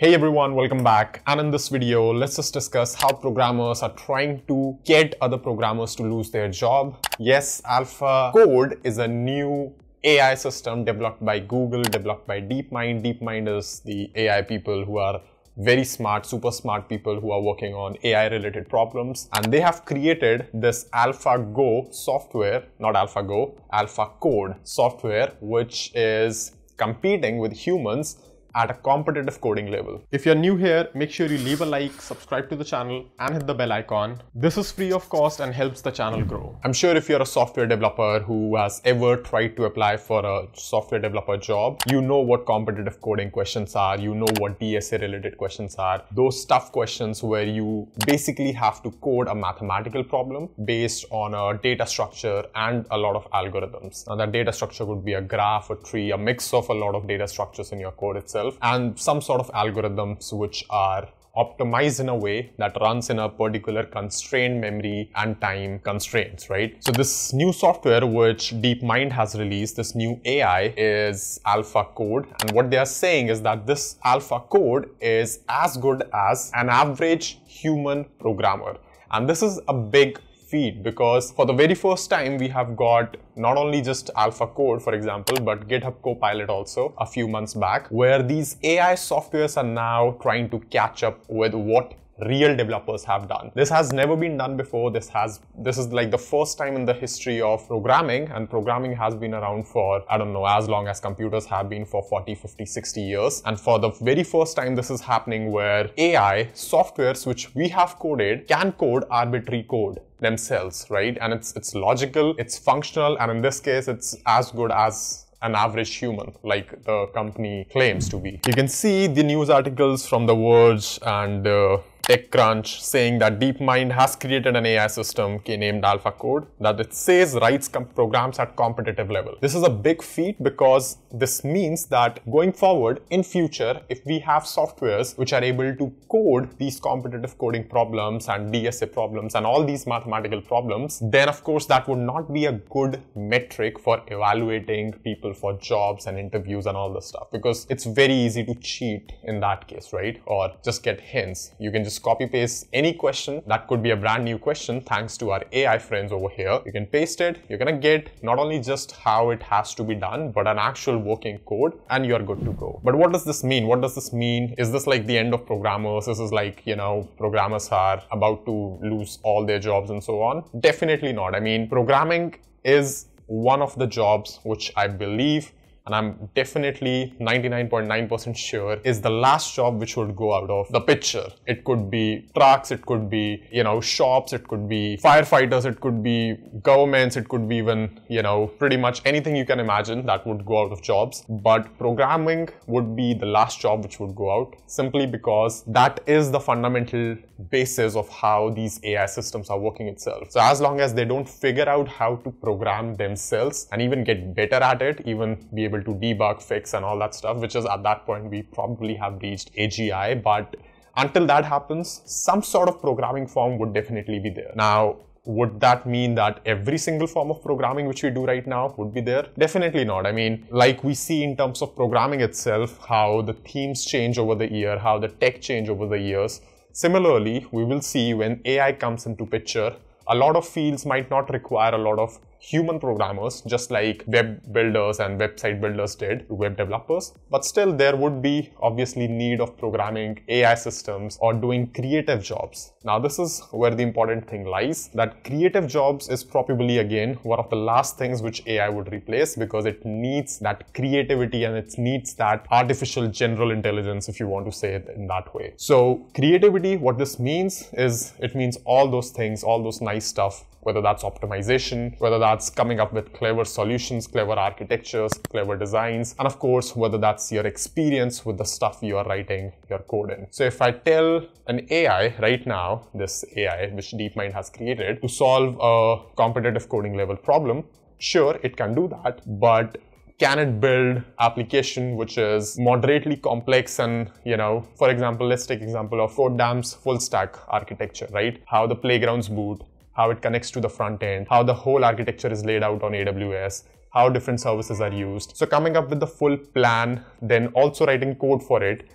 Hey everyone, welcome back. And in this video, let's just discuss how programmers are trying to get other programmers to lose their job. Yes, Alpha Code is a new AI system developed by Google, developed by DeepMind. DeepMind is the AI people who are very smart, super smart people who are working on AI related problems. And they have created this AlphaGo software, not AlphaGo, AlphaCode software, which is competing with humans at a competitive coding level. If you're new here, make sure you leave a like, subscribe to the channel and hit the bell icon. This is free of cost and helps the channel grow. I'm sure if you're a software developer who has ever tried to apply for a software developer job, you know what competitive coding questions are, you know what DSA related questions are. Those tough questions where you basically have to code a mathematical problem based on a data structure and a lot of algorithms. Now that data structure would be a graph, a tree, a mix of a lot of data structures in your code itself itself and some sort of algorithms which are optimized in a way that runs in a particular constrained memory and time constraints, right? So this new software which DeepMind has released, this new AI is Alpha Code. And what they are saying is that this Alpha Code is as good as an average human programmer. And this is a big feat because for the very first time we have got not only just alpha code for example but github copilot also a few months back where these ai softwares are now trying to catch up with what real developers have done. This has never been done before. This has this is like the first time in the history of programming and programming has been around for I don't know as long as computers have been for 40, 50, 60 years. And for the very first time this is happening where AI softwares which we have coded can code arbitrary code themselves, right? And it's it's logical, it's functional, and in this case it's as good as an average human like the company claims to be. You can see the news articles from The Verge and uh, TechCrunch saying that DeepMind has created an AI system named AlphaCode that it says writes programs at competitive level. This is a big feat because this means that going forward in future, if we have softwares which are able to code these competitive coding problems and DSA problems and all these mathematical problems, then of course that would not be a good metric for evaluating people for jobs and interviews and all this stuff because it's very easy to cheat in that case, right? Or just get hints. You can just just copy paste any question that could be a brand new question thanks to our AI friends over here. You can paste it. You're going to get not only just how it has to be done, but an actual working code and you're good to go. But what does this mean? What does this mean? Is this like the end of programmers? This is like, you know, programmers are about to lose all their jobs and so on? Definitely not. I mean, programming is one of the jobs which I believe and I'm definitely 99.9% sure is the last job which would go out of the picture. It could be trucks, it could be, you know, shops, it could be firefighters, it could be governments, it could be even, you know, pretty much anything you can imagine that would go out of jobs. But programming would be the last job which would go out simply because that is the fundamental basis of how these AI systems are working itself. So as long as they don't figure out how to program themselves and even get better at it, even be able to debug, fix and all that stuff, which is at that point we probably have reached AGI, but until that happens, some sort of programming form would definitely be there. Now, would that mean that every single form of programming which we do right now would be there? Definitely not. I mean, like we see in terms of programming itself, how the themes change over the year, how the tech change over the years. Similarly, we will see when AI comes into picture, a lot of fields might not require a lot of human programmers, just like web builders and website builders did to web developers. But still, there would be obviously need of programming AI systems or doing creative jobs. Now, this is where the important thing lies that creative jobs is probably again one of the last things which AI would replace because it needs that creativity and it needs that artificial general intelligence, if you want to say it in that way. So, creativity, what this means is it means all those things, all those nice stuff whether that's optimization, whether that's coming up with clever solutions, clever architectures, clever designs, and of course, whether that's your experience with the stuff you are writing your code in. So if I tell an AI right now, this AI which DeepMind has created to solve a competitive coding level problem, sure, it can do that, but can it build application which is moderately complex and you know for example let's take example of codedamn's full stack architecture right how the playgrounds boot how it connects to the front end, how the whole architecture is laid out on AWS, how different services are used. So coming up with the full plan, then also writing code for it,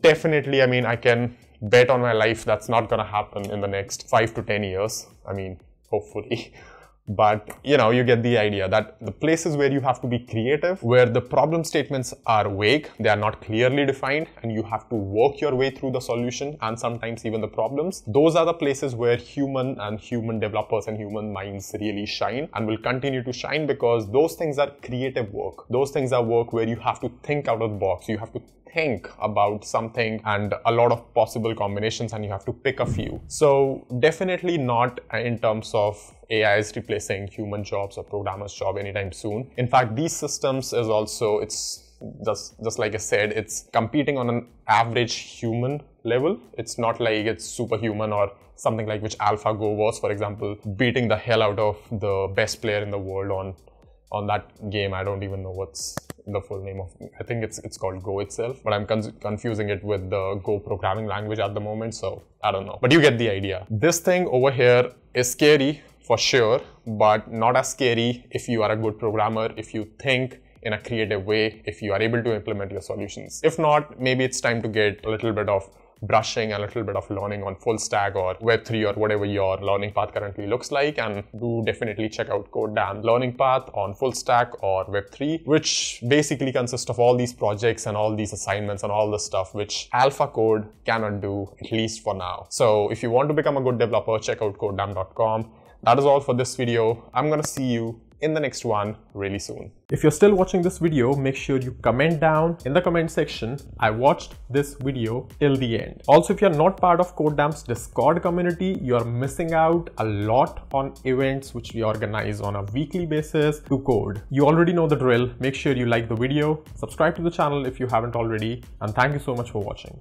definitely, I mean, I can bet on my life that's not going to happen in the next five to 10 years. I mean, hopefully. But you know, you get the idea that the places where you have to be creative, where the problem statements are vague, they are not clearly defined, and you have to work your way through the solution and sometimes even the problems. Those are the places where human and human developers and human minds really shine and will continue to shine because those things are creative work. Those things are work where you have to think out of the box. You have to think about something and a lot of possible combinations and you have to pick a few. So definitely not in terms of AI is replacing human jobs or programmers job anytime soon. In fact, these systems is also, it's just, just like I said, it's competing on an average human level. It's not like it's superhuman or something like which AlphaGo was, for example, beating the hell out of the best player in the world on on that game. I don't even know what's the full name of. I think it's it's called Go itself, but I'm con confusing it with the Go programming language at the moment. So I don't know, but you get the idea. This thing over here is scary for sure, but not as scary if you are a good programmer. If you think in a creative way, if you are able to implement your solutions. If not, maybe it's time to get a little bit of brushing a little bit of learning on full stack or web3 or whatever your learning path currently looks like. And do definitely check out codedamn learning path on full stack or web3 which basically consists of all these projects and all these assignments and all the stuff which alpha code cannot do at least for now. So if you want to become a good developer check out codedamn.com that is all for this video. I'm gonna see you in the next one really soon. If you're still watching this video, make sure you comment down in the comment section, I watched this video till the end. Also, if you're not part of codedamn's Discord community, you're missing out a lot on events which we organize on a weekly basis to code. You already know the drill. Make sure you like the video, subscribe to the channel if you haven't already, and thank you so much for watching.